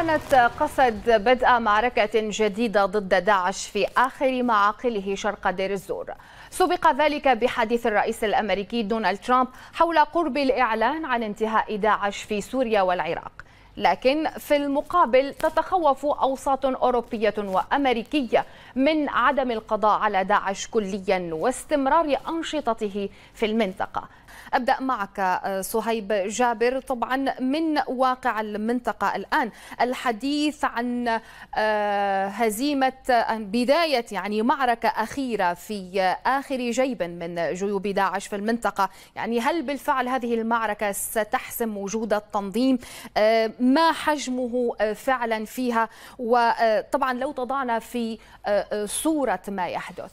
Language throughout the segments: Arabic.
أعلنت قسد بدء معركة جديدة ضد داعش في آخر معاقله شرق دير الزور. سبق ذلك بحديث الرئيس الأمريكي دونالد ترامب حول قرب الإعلان عن انتهاء داعش في سوريا والعراق. لكن في المقابل تتخوف أوساط أوروبية وأمريكية من عدم القضاء على داعش كليا واستمرار أنشطته في المنطقة. أبدأ معك صهيب جابر. طبعا من واقع المنطقة الآن الحديث عن هزيمة بداية يعني معركة أخيرة في آخر جيب من جيوب داعش في المنطقة. يعني هل بالفعل هذه المعركة ستحسم وجود التنظيم؟ ما حجمه فعلا فيها؟ وطبعا لو تضعنا في صورة ما يحدث.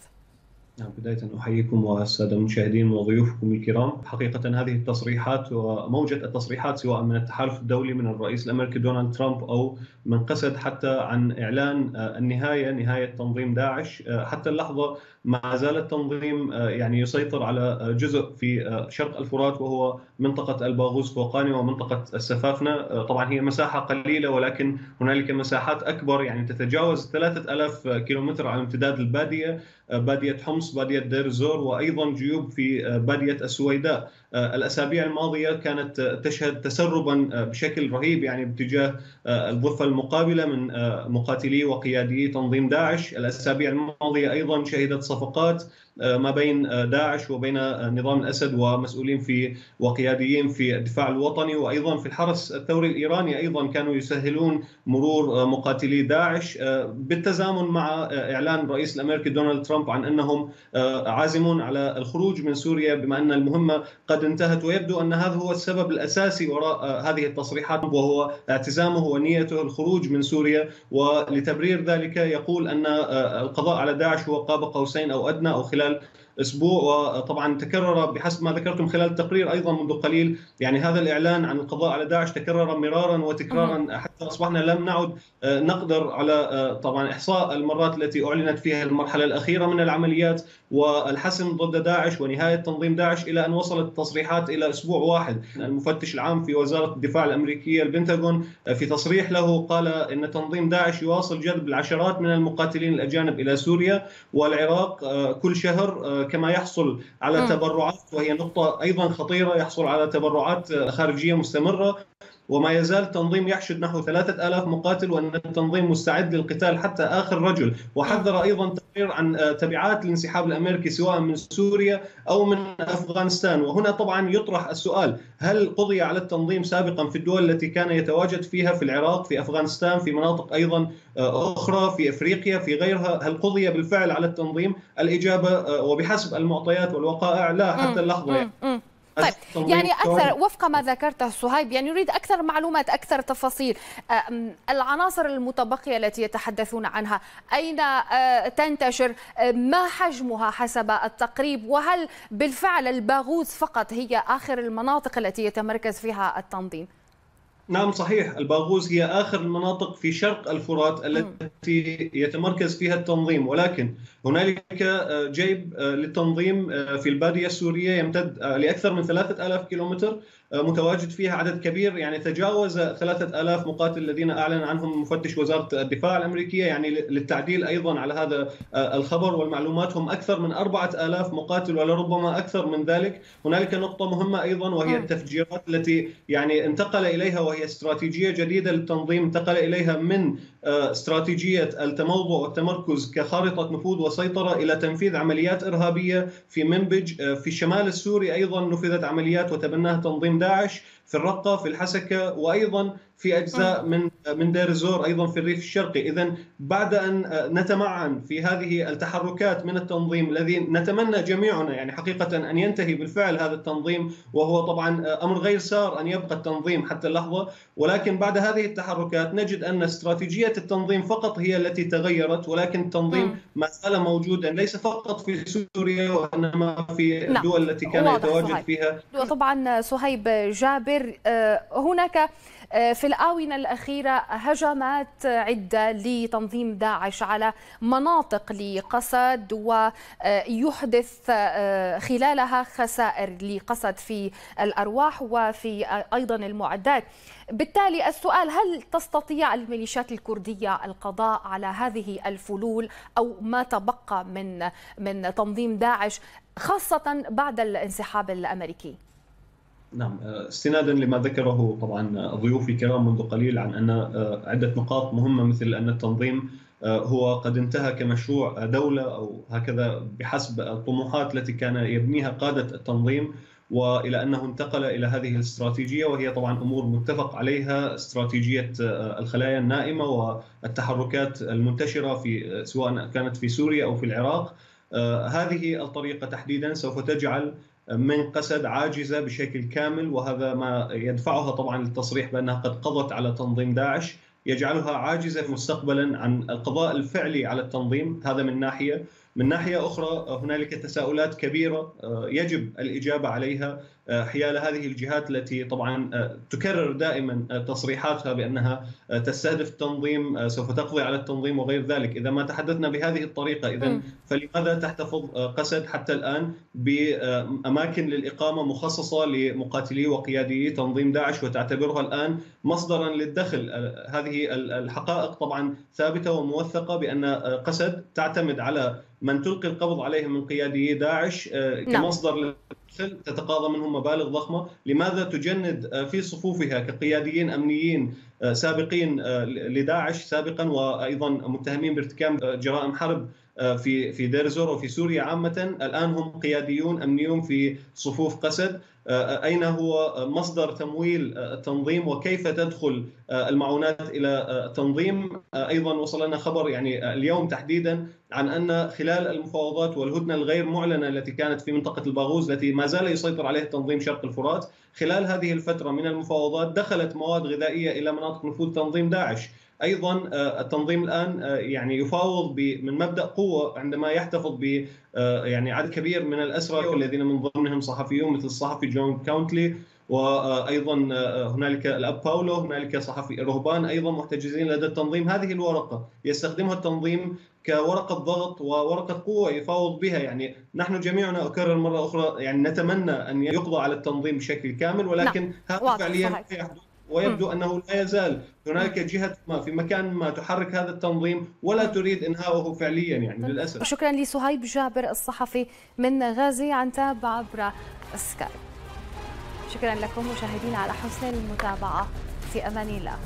نعم بداية أحييكم والسادة المشاهدين وضيوفكم الكرام. حقيقة هذه التصريحات وموجة التصريحات سواء من التحالف الدولي من الرئيس الأمريكي دونالد ترامب أو من قسد حتى عن إعلان النهاية نهاية تنظيم داعش. حتى اللحظة ما زال التنظيم يعني يسيطر على جزء في شرق الفرات وهو منطقة الباغوز فوقاني ومنطقة السفافنة. طبعا هي مساحة قليلة ولكن هنالك مساحات أكبر. يعني تتجاوز 3000 كيلومتر على امتداد البادية بادية حمص. بادية دير الزور وأيضا جيوب في بادية السويداء. الأسابيع الماضية كانت تشهد تسربا بشكل رهيب يعني باتجاه الضفة المقابلة من مقاتلي وقيادي تنظيم داعش. الأسابيع الماضية أيضا شهدت صفقات ما بين داعش وبين نظام الأسد ومسؤولين في وقياديين في الدفاع الوطني. وأيضا في الحرس الثوري الإيراني أيضا كانوا يسهلون مرور مقاتلي داعش بالتزامن مع إعلان الرئيس الأمريكي دونالد ترامب عن أنهم عازمون على الخروج من سوريا بما أن المهمة قد انتهت ويبدو أن هذا هو السبب الأساسي وراء هذه التصريحات وهو اعتزامه ونيته الخروج من سوريا. ولتبرير ذلك يقول أن القضاء على داعش هو قاب قوسين أو أدنى أو خلال أسبوع وطبعا تكرر بحسب ما ذكرتم خلال التقرير أيضا منذ قليل. يعني هذا الإعلان عن القضاء على داعش تكرر مرارا وتكرارا حتى أصبحنا لم نعد نقدر على طبعا إحصاء المرات التي أعلنت فيها المرحلة الأخيرة من العمليات والحسم ضد داعش ونهاية تنظيم داعش إلى أن وصلت التصريحات إلى أسبوع واحد. المفتش العام في وزارة الدفاع الأمريكية البنتاغون في تصريح له قال إن تنظيم داعش يواصل جذب العشرات من المقاتلين الأجانب إلى سوريا والعراق كل شهر كما يحصل على تبرعات وهي نقطة أيضا خطيرة يحصل على تبرعات خارجية مستمرة. وما يزال التنظيم يحشد نحو ثلاثة ألاف مقاتل وأن التنظيم مستعد للقتال حتى آخر رجل. وحذر أيضا تقرير عن تبعات الانسحاب الأمريكي سواء من سوريا أو من أفغانستان. وهنا طبعا يطرح السؤال هل قضي على التنظيم سابقا في الدول التي كان يتواجد فيها في العراق في أفغانستان في مناطق أيضا أخرى في أفريقيا في غيرها؟ هل قضي بالفعل على التنظيم؟ الإجابة وبحسب المعطيات والوقائع لا حتى اللحظة يعني. طيب يعني أكثر وفق ما ذكرته صهيب يعني نريد أكثر معلومات أكثر تفاصيل. العناصر المتبقية التي يتحدثون عنها أين تنتشر؟ ما حجمها حسب التقريب؟ وهل بالفعل الباغوث فقط هي آخر المناطق التي يتمركز فيها التنظيم؟ نعم صحيح. الباغوز هي آخر المناطق في شرق الفرات التي يتمركز فيها التنظيم. ولكن هنالك جيب للتنظيم في البادية السورية يمتد لأكثر من 3000 كيلومتر. متواجد فيها عدد كبير. يعني تجاوز 3000 مقاتل الذين أعلن عنهم مفتش وزارة الدفاع الأمريكية يعني للتعديل أيضا على هذا الخبر. والمعلومات هم أكثر من 4000 مقاتل ولربما أكثر من ذلك. هنالك نقطة مهمة أيضا وهي التفجيرات التي يعني انتقل إليها وهي استراتيجية جديدة للتنظيم انتقل إليها من استراتيجية التموضع والتمركز كخارطة نفوذ وسيطرة إلى تنفيذ عمليات إرهابية في منبج في الشمال السوري أيضا نفذت عمليات وتبناها تنظيم داعش في الرقة في الحسكة وأيضا في أجزاء من من دير الزور أيضا في الريف الشرقي، اذا بعد أن نتمعن في هذه التحركات من التنظيم الذي نتمنى جميعنا يعني حقيقة أن ينتهي بالفعل هذا التنظيم وهو طبعا أمر غير سار أن يبقى التنظيم حتى اللحظة، ولكن بعد هذه التحركات نجد أن استراتيجية التنظيم فقط هي التي تغيرت ولكن التنظيم ما زال موجودا ليس فقط في سوريا وإنما في الدول التي كان يتواجد فيها. طبعا صهيب جابر هناك في الآونة الأخيرة هجمات عدة لتنظيم داعش على مناطق لقسد ويحدث خلالها خسائر لقسد في الأرواح وفي أيضا المعدات بالتالي السؤال هل تستطيع الميليشيات الكردية القضاء على هذه الفلول أو ما تبقى من من تنظيم داعش خاصة بعد الانسحاب الأمريكي؟ نعم. استنادا لما ذكره طبعا ضيوفي الكرام منذ قليل عن أن عدة نقاط مهمة مثل أن التنظيم هو قد انتهى كمشروع دولة أو هكذا بحسب الطموحات التي كان يبنيها قادة التنظيم وإلى أنه انتقل إلى هذه الاستراتيجية وهي طبعا أمور متفق عليها استراتيجية الخلايا النائمة والتحركات المنتشرة في سواء كانت في سوريا أو في العراق. هذه الطريقة تحديدا سوف تجعل من قسد عاجزة بشكل كامل وهذا ما يدفعها طبعا للتصريح بأنها قد قضت على تنظيم داعش. يجعلها عاجزة مستقبلا عن القضاء الفعلي على التنظيم هذا من ناحية. من ناحية أخرى هنالك تساؤلات كبيرة يجب الإجابة عليها حيال هذه الجهات التي طبعا تكرر دائما تصريحاتها بأنها تستهدف التنظيم سوف تقضي على التنظيم وغير ذلك. إذا ما تحدثنا بهذه الطريقة اذا فلماذا تحتفظ قسد حتى الآن باماكن للإقامة مخصصة لمقاتلي وقيادي تنظيم داعش وتعتبرها الآن مصدرا للدخل؟ هذه الحقائق طبعا ثابتة وموثقة بأن قسد تعتمد على من تلقي القبض عليهم من قيادي داعش كمصدر نعم. تتقاضى منهم مبالغ ضخمة، لماذا تجند في صفوفها كقياديين أمنيين سابقين لداعش سابقا وأيضا متهمين بارتكاب جرائم حرب في في دير زور وفي سوريا عامة. الآن هم قياديون أمنيون في صفوف قسد. أين هو مصدر تمويل التنظيم وكيف تدخل المعونات إلى التنظيم؟ أيضا وصل لنا خبر يعني اليوم تحديدا عن أن خلال المفاوضات والهدنة الغير معلنة التي كانت في منطقة الباغوز التي ما زال يسيطر عليها تنظيم شرق الفرات خلال هذه الفترة من المفاوضات دخلت مواد غذائية إلى مناطق نفوذ تنظيم داعش. أيضا التنظيم الآن يعني يفاوض من مبدأ قوة عندما يحتفظ ب يعني عدد كبير من الأسرى الذين من ضمنهم صحفيون مثل الصحفي جون كاونتلي وأيضا هنالك الأب باولو هنالك صحفي رهبان أيضا محتجزين لدى التنظيم. هذه الورقة يستخدمها التنظيم كورقة ضغط وورقة قوة يفاوض بها. يعني نحن جميعنا أكرر مرة أخرى يعني نتمنى أن يقضى على التنظيم بشكل كامل ولكن هذا فعليا يحدث. ويبدو أنه لا يزال هنالك جهة ما في مكان ما تحرك هذا التنظيم ولا تريد إنهاؤه فعليا يعني للأسف. شكرا لسهيب جابر الصحفي من غازي عنتاب عبر سكايب. شكرا لكم مشاهدينا على حسن المتابعة. في أمان الله.